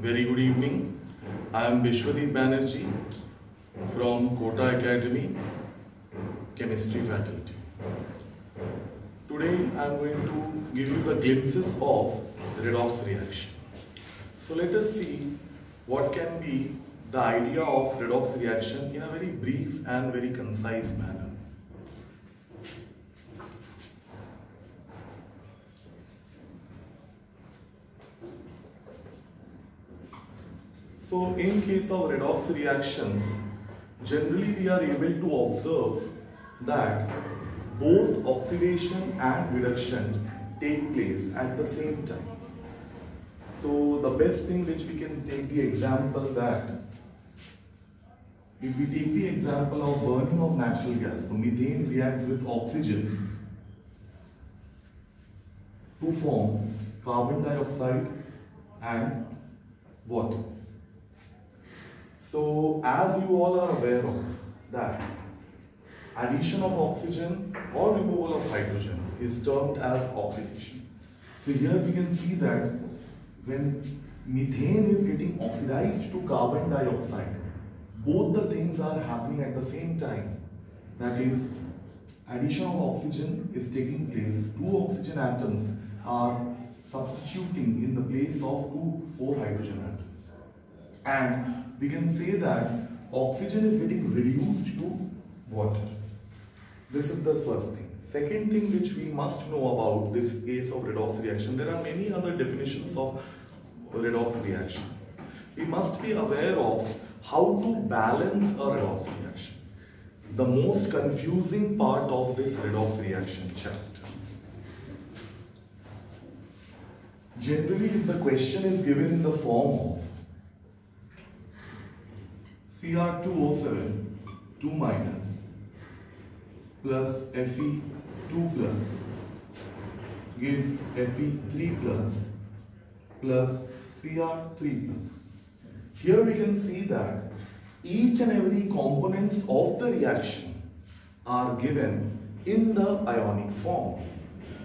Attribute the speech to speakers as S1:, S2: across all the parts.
S1: Very good evening. I am Vishwadeep Banerjee from Kota Academy, Chemistry faculty. Today I am going to give you the glimpses of redox reaction. So let us see what can be the idea of redox reaction in a very brief and very concise manner. So in case of redox reactions, generally we are able to observe that both oxidation and reduction take place at the same time. So the best thing which we can take the example that if we take the example of burning of natural gas, so methane reacts with oxygen to form carbon dioxide and water. So as you all are aware of that addition of oxygen or removal of hydrogen is termed as oxidation. So here we can see that when methane is getting oxidized to carbon dioxide, both the things are happening at the same time. That is, addition of oxygen is taking place. Two oxygen atoms are substituting in the place of two four hydrogen atoms. And we can say that oxygen is getting reduced to water. This is the first thing. Second thing which we must know about this case of redox reaction, there are many other definitions of redox reaction. We must be aware of how to balance a redox reaction. The most confusing part of this redox reaction chapter. Generally, if the question is given in the form of Cr2O7 2 minus plus Fe2 plus gives Fe3 plus plus Cr3 plus. Here we can see that each and every components of the reaction are given in the ionic form.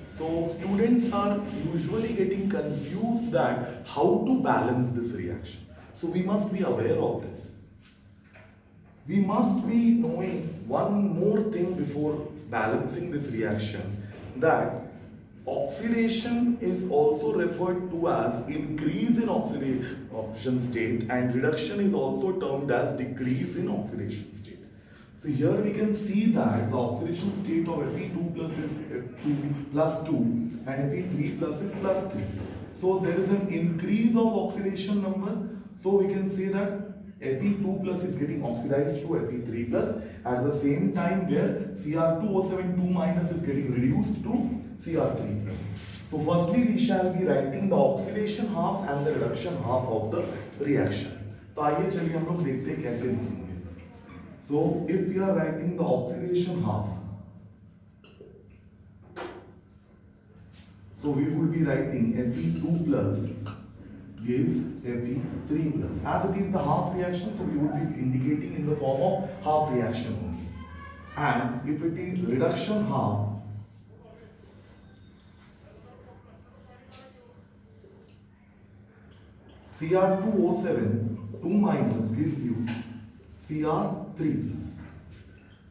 S1: So students are usually getting confused that how to balance this reaction. So we must be aware of this. We must be knowing one more thing before balancing this reaction that oxidation is also referred to as increase in oxidation state and reduction is also termed as decrease in oxidation state. So here we can see that the oxidation state of Fe2 plus is eh, 2 plus 2 and Fe3 plus is plus 3. So there is an increase of oxidation number. So we can say that Fe2 plus is getting oxidized to Fe3 plus at the same time where Cr2O7 2 minus is getting reduced to Cr3 plus. So firstly we shall be writing the oxidation half and the reduction half of the reaction. तो आइए चलिए हम लोग देखते हैं कैसे लिखेंगे So if we are writing the oxidation half So we would be writing Fe2 plus gives Fe3 plus. As it is the half reaction, so we would be indicating in the form of half reaction only. And if it is reduction half, Cr2O7 2 minus gives you Cr3 plus.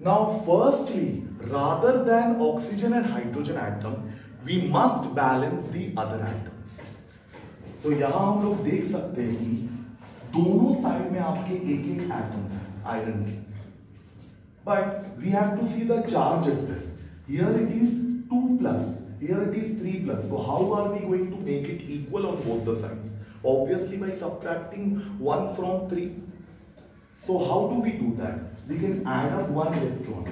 S1: Now firstly, rather than oxygen and hydrogen atom, we must balance the other atoms. तो यहाँ हम लोग देख सकते हैं कि दोनों side में आपके एक एक एटम्स हैं आयरन के। But we have to see the charge here it is two plus here it is three plus so how are we going to make it equal on both the sides obviously by subtracting one from three so, how do we do that? We can add up one electron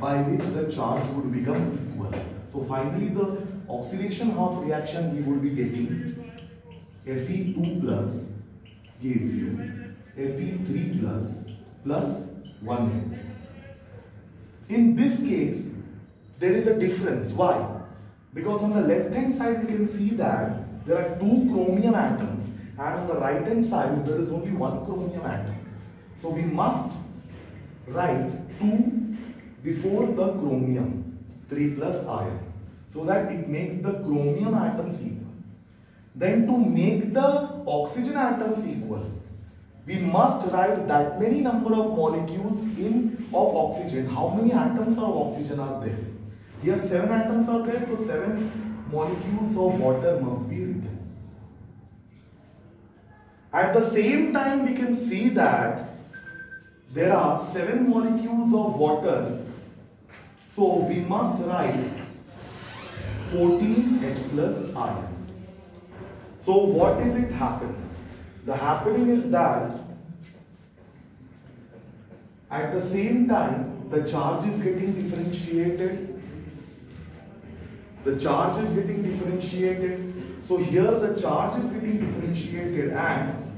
S1: by which the charge would become equal. So, finally, the oxidation half reaction we would be getting. Fe2 plus gives you Fe3 plus plus 1 electron. In this case, there is a difference. Why? Because on the left hand side we can see that there are two chromium atoms and on the right hand side there is only one chromium atom. So we must write 2 before the chromium 3 plus iron so that it makes the chromium atoms equal. Then to make the oxygen atoms equal, we must write that many number of molecules in of oxygen. How many atoms of oxygen are there? Here seven atoms are there, so seven molecules of water must be written. At the same time, we can see that there are seven molecules of water. So we must write 14 H plus ion. So what is it happening? The happening is that at the same time the charge is getting differentiated. The charge is getting differentiated. So here the charge is getting differentiated and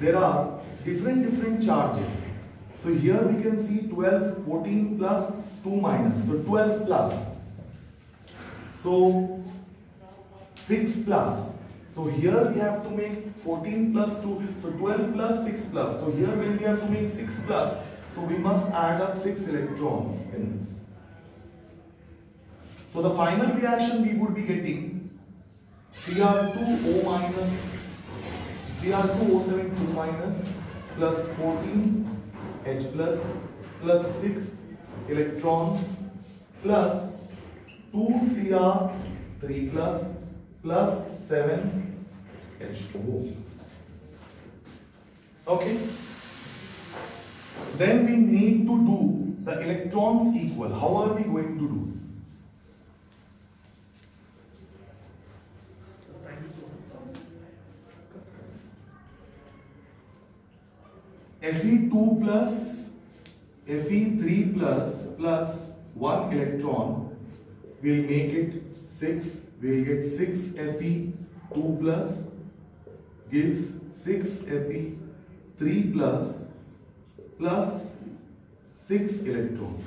S1: there are different different charges. So here we can see 12, 14 plus 2 minus. So 12 plus. So 6 plus. So here we have to make 14 plus 2, so 12 plus 6 plus. So here when we have to make 6 plus, so we must add up 6 electrons in this. So the final reaction we would be getting Cr2O minus, Cr2O7 2 minus plus 14 H plus plus 6 electrons plus 2 Cr3 plus plus 7 H2O. Okay. Then we need to do the electrons equal. How are we going to do? Fe2 plus Fe3 plus plus 1 electron will make it 6. We'll get 6 Fe2 plus gives 6 Fe 3 plus plus 6 electrons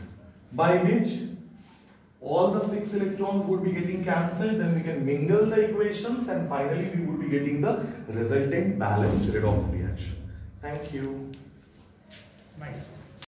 S1: by which all the 6 electrons would be getting cancelled then we can mingle the equations and finally we would be getting the resultant balanced redox reaction. Thank you.
S2: Nice.